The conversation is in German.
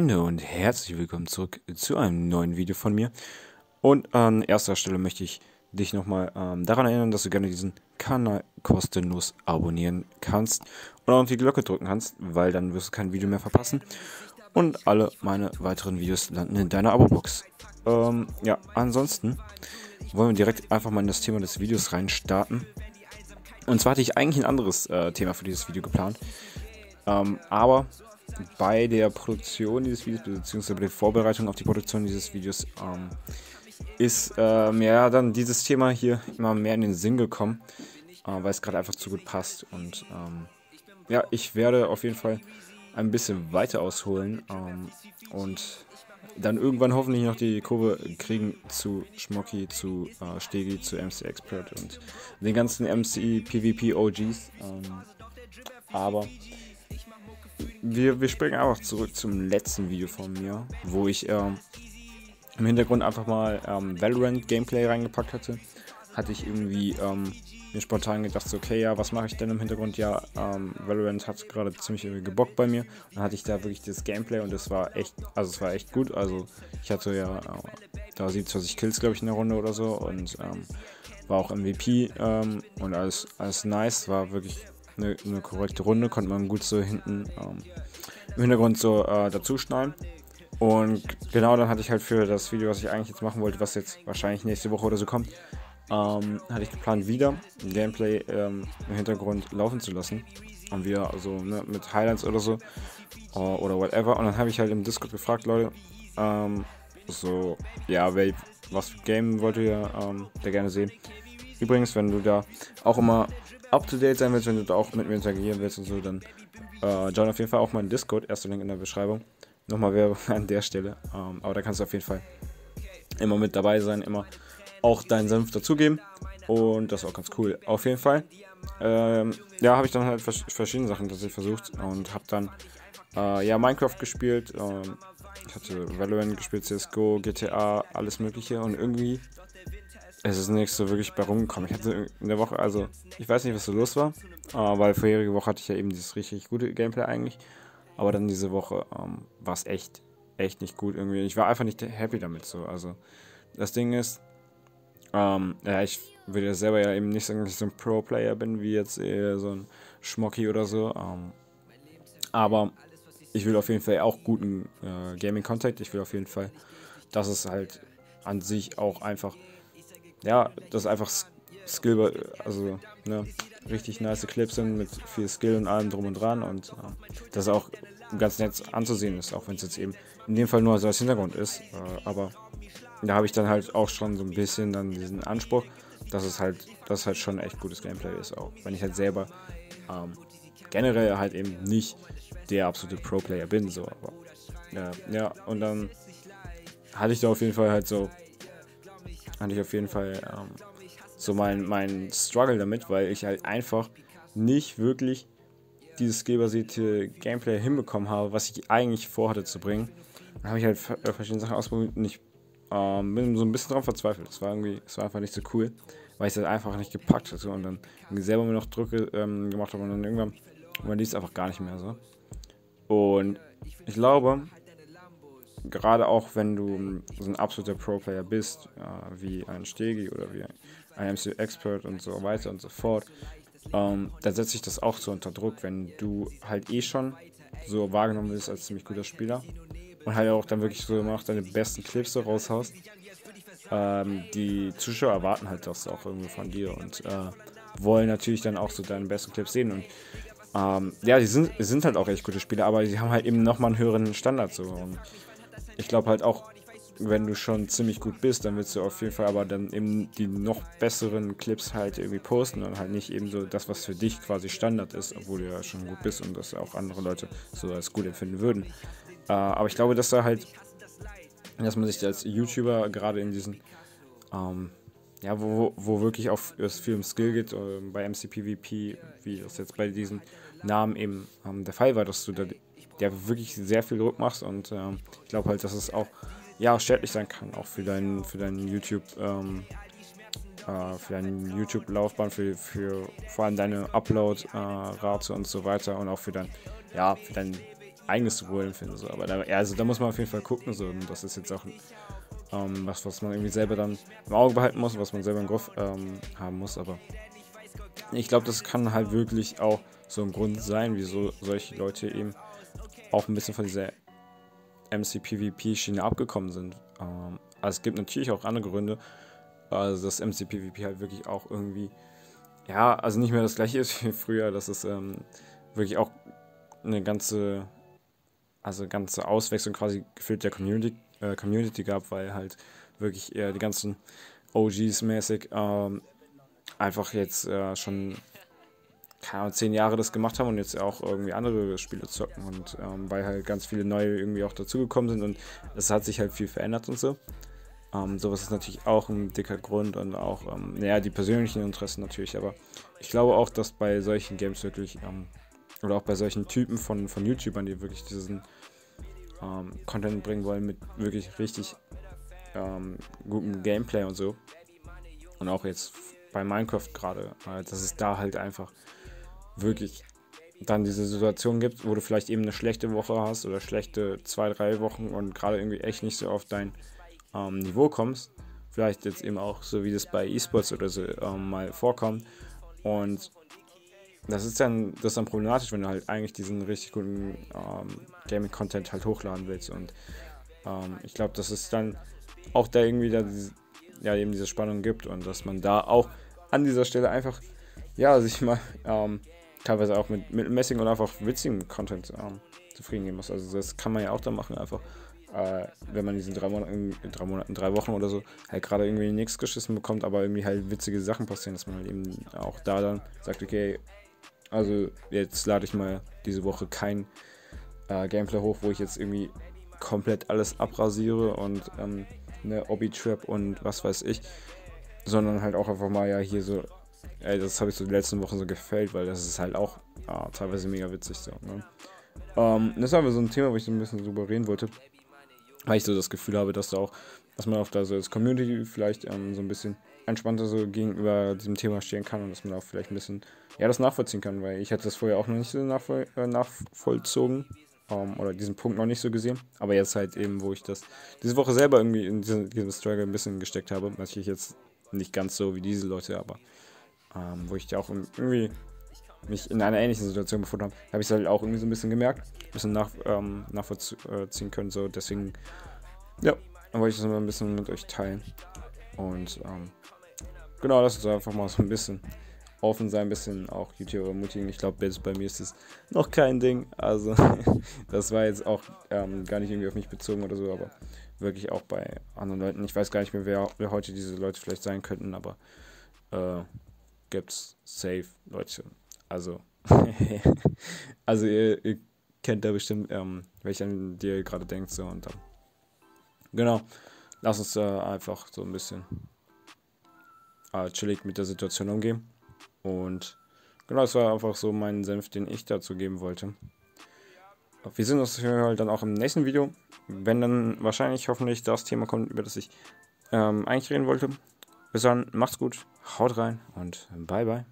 Freunde und herzlich willkommen zurück zu einem neuen Video von mir. Und an erster Stelle möchte ich dich nochmal ähm, daran erinnern, dass du gerne diesen Kanal kostenlos abonnieren kannst und auch die Glocke drücken kannst, weil dann wirst du kein Video mehr verpassen. Und alle meine weiteren Videos landen in deiner Abo-Box. Ähm, ja, ansonsten wollen wir direkt einfach mal in das Thema des Videos rein starten. Und zwar hatte ich eigentlich ein anderes äh, Thema für dieses Video geplant. Ähm, aber bei der Produktion dieses Videos, beziehungsweise bei der Vorbereitung auf die Produktion dieses Videos, ähm, ist äh, mir ja dann dieses Thema hier immer mehr in den Sinn gekommen, äh, weil es gerade einfach zu gut passt. Und ähm, ja, ich werde auf jeden Fall ein bisschen weiter ausholen ähm, und dann irgendwann hoffentlich noch die Kurve kriegen zu Schmocky, zu äh, Stegi, zu MC Expert und den ganzen MC PvP OGs. Ähm, aber wir, wir springen einfach zurück zum letzten Video von mir, wo ich ähm, im Hintergrund einfach mal ähm, Valorant Gameplay reingepackt hatte. Hatte ich irgendwie ähm, mir spontan gedacht, so, okay, ja, was mache ich denn im Hintergrund? Ja, ähm, Valorant hat gerade ziemlich irgendwie gebockt bei mir. Und dann hatte ich da wirklich das Gameplay und das war echt, also es war echt gut. Also ich hatte ja äh, da 27 Kills, glaube ich, in der Runde oder so und ähm, war auch MVP ähm, und alles, alles nice, war wirklich eine, eine, korrekte Runde, konnte man gut so hinten ähm, im Hintergrund so äh, dazu. Und genau dann hatte ich halt für das Video, was ich eigentlich jetzt machen wollte, was jetzt wahrscheinlich nächste Woche oder so kommt, ähm, hatte ich geplant, wieder Gameplay ähm, im Hintergrund laufen zu lassen. Und wir also ne, mit Highlights oder so uh, oder whatever. Und dann habe ich halt im Discord gefragt, Leute, ähm, so, ja, was für Game wollt ihr ähm, da gerne sehen? Übrigens, wenn du da auch immer up to date sein willst, wenn du da auch mit mir interagieren willst und so, dann äh, join auf jeden Fall auch meinen Discord. Erster Link in der Beschreibung. Nochmal Werbung an der Stelle. Ähm, aber da kannst du auf jeden Fall immer mit dabei sein, immer auch deinen Senf dazugeben. Und das ist auch ganz cool. Auf jeden Fall. Ähm, ja, habe ich dann halt vers verschiedene Sachen tatsächlich versucht und habe dann äh, ja Minecraft gespielt. Ähm, ich hatte Valorant gespielt, CSGO, GTA, alles Mögliche und irgendwie es ist nichts so wirklich bei rumgekommen. Ich hatte in der Woche, also ich weiß nicht, was so los war, äh, weil vorherige Woche hatte ich ja eben dieses richtig gute Gameplay eigentlich. Aber dann diese Woche ähm, war es echt, echt nicht gut irgendwie. Ich war einfach nicht happy damit so. Also das Ding ist, ähm, ja, ich würde ja selber ja eben nicht sagen, dass ich so ein Pro-Player bin, wie jetzt eher so ein Schmocky oder so. Ähm, aber ich will auf jeden Fall auch guten äh, Gaming-Contact. Ich will auf jeden Fall, dass es halt an sich auch einfach ja, das ist einfach Skill, also ne, richtig nice Clips sind mit viel Skill und allem drum und dran und ja, das auch ganz nett anzusehen ist, auch wenn es jetzt eben in dem Fall nur so als Hintergrund ist. Äh, aber da habe ich dann halt auch schon so ein bisschen dann diesen Anspruch, dass es halt, dass halt schon echt gutes Gameplay ist, auch wenn ich halt selber ähm, generell halt eben nicht der absolute Pro-Player bin, so, aber ja, ja, und dann hatte ich da auf jeden Fall halt so hatte ich auf jeden Fall ähm, so mein, mein Struggle damit, weil ich halt einfach nicht wirklich dieses skillbasierte Gameplay hinbekommen habe, was ich eigentlich vorhatte zu bringen. Dann habe ich halt äh, verschiedene Sachen ausprobiert und ich ähm, bin so ein bisschen dran verzweifelt. Das war irgendwie, das war einfach nicht so cool, weil ich es halt einfach nicht gepackt hatte und dann selber mir noch Drücke ähm, gemacht habe und dann irgendwann man liest einfach gar nicht mehr so. Und ich glaube, gerade auch wenn du so ein absoluter Pro-Player bist, äh, wie ein Stegi oder wie ein MC Expert und so weiter und so fort, ähm, da setzt sich das auch so unter Druck, wenn du halt eh schon so wahrgenommen wirst als ziemlich guter Spieler und halt auch dann wirklich so noch deine besten Clips so raushaust. Ähm, die Zuschauer erwarten halt das auch irgendwie von dir und äh, wollen natürlich dann auch so deine besten Clips sehen und ähm, ja, die sind, sind halt auch echt gute Spieler, aber die haben halt eben nochmal einen höheren Standard so. Und ich glaube halt auch, wenn du schon ziemlich gut bist, dann willst du auf jeden Fall aber dann eben die noch besseren Clips halt irgendwie posten und halt nicht eben so das, was für dich quasi Standard ist, obwohl du ja schon gut bist und das auch andere Leute so als gut empfinden würden. Äh, aber ich glaube, dass da halt, dass man sich als YouTuber gerade in diesen, ähm, ja, wo, wo wirklich auf es viel um Skill geht, äh, bei MCPVP, wie das jetzt bei diesen Namen eben ähm, der Fall war, dass du da der wirklich sehr viel Druck machst und ähm, ich glaube halt, dass es auch ja schädlich sein kann, auch für deinen für deinen YouTube ähm, äh, für deine YouTube-Laufbahn, für, für vor allem deine Upload-Rate äh, und so weiter und auch für dein ja für dein eigenes finde. So. Aber da, also da muss man auf jeden Fall gucken. So. Und das ist jetzt auch ähm, was, was man irgendwie selber dann im Auge behalten muss, was man selber im Griff ähm, haben muss. Aber ich glaube, das kann halt wirklich auch so ein Grund sein, wieso solche Leute eben auch ein bisschen von dieser MCPVP-Schiene abgekommen sind. Ähm, also es gibt natürlich auch andere Gründe, also dass MCPVP halt wirklich auch irgendwie, ja, also nicht mehr das gleiche ist wie früher, dass es ähm, wirklich auch eine ganze, also ganze Auswechslung quasi gefühlt der Community, äh, Community gab, weil halt wirklich eher die ganzen OGs mäßig ähm, einfach jetzt äh, schon keine zehn Jahre das gemacht haben und jetzt auch irgendwie andere Spiele zocken und ähm, weil halt ganz viele neue irgendwie auch dazugekommen sind und es hat sich halt viel verändert und so. Ähm, sowas ist natürlich auch ein dicker Grund und auch, ähm, naja, die persönlichen Interessen natürlich, aber ich glaube auch, dass bei solchen Games wirklich, ähm, oder auch bei solchen Typen von, von YouTubern, die wirklich diesen ähm, Content bringen wollen mit wirklich richtig ähm, gutem Gameplay und so, und auch jetzt bei Minecraft gerade, dass es da halt einfach wirklich dann diese Situation gibt, wo du vielleicht eben eine schlechte Woche hast oder schlechte zwei, drei Wochen und gerade irgendwie echt nicht so auf dein ähm, Niveau kommst. Vielleicht jetzt eben auch so wie das bei E-Sports oder so ähm, mal vorkommt. Und das ist dann, das ist dann problematisch, wenn du halt eigentlich diesen richtig guten ähm, Gaming-Content halt hochladen willst. Und ähm, ich glaube, dass es dann auch da irgendwie da diese, ja, eben diese Spannung gibt und dass man da auch an dieser Stelle einfach, ja, sich mal ähm, teilweise auch mit mittelmäßigen oder einfach witzigen Content ähm, zufrieden geben muss. Also das kann man ja auch dann machen, einfach äh, wenn man diesen drei Monaten, drei Monaten, drei Wochen oder so halt gerade irgendwie nichts geschissen bekommt, aber irgendwie halt witzige Sachen passieren, dass man halt eben auch da dann sagt, okay, also jetzt lade ich mal diese Woche kein äh, Gameplay hoch, wo ich jetzt irgendwie komplett alles abrasiere und ähm, eine Obi-Trap und was weiß ich, sondern halt auch einfach mal ja hier so, ey, das habe ich so die letzten Wochen so gefällt, weil das ist halt auch ja, teilweise mega witzig so. Ne? Ähm, das ist aber so ein Thema, wo ich so ein bisschen drüber reden wollte weil ich so das Gefühl habe, dass da auch, dass man auch da so als Community vielleicht ähm, so ein bisschen entspannter so gegenüber diesem Thema stehen kann und dass man auch vielleicht ein bisschen, ja, das nachvollziehen kann, weil ich hatte das vorher auch noch nicht so nachvoll äh, nachvollzogen ähm, oder diesen Punkt noch nicht so gesehen, aber jetzt halt eben, wo ich das diese Woche selber irgendwie in diesen, diesem Struggle ein bisschen gesteckt habe, natürlich jetzt nicht ganz so wie diese Leute, aber ähm, wo ich da auch irgendwie mich in einer ähnlichen Situation befunden habe, habe ich es halt auch irgendwie so ein bisschen gemerkt, ein bisschen nach, ähm, nachvollziehen können. So, deswegen, ja, wollte ich das mal ein bisschen mit euch teilen. Und ähm, genau, das ist einfach mal so ein bisschen offen sein, ein bisschen auch YouTube ermutigen. Ich glaube, bei mir ist es noch kein Ding. Also, das war jetzt auch ähm, gar nicht irgendwie auf mich bezogen oder so, aber wirklich auch bei anderen Leuten. Ich weiß gar nicht mehr, wer, wer heute diese Leute vielleicht sein könnten, aber äh, gibt's safe Leute, also, also ihr, ihr, kennt da bestimmt, ähm, welche an dir gerade denkt, so und dann. Genau. Lass uns äh, einfach so ein bisschen äh, chillig mit der Situation umgehen. Und genau, das war einfach so mein Senf, den ich dazu geben wollte. Wir sehen uns dann auch im nächsten Video, wenn dann wahrscheinlich hoffentlich das Thema kommt, über das ich ähm, eigentlich reden wollte. Bis dann, macht's gut, haut rein und bye bye.